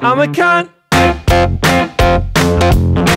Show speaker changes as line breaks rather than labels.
I'm a cunt.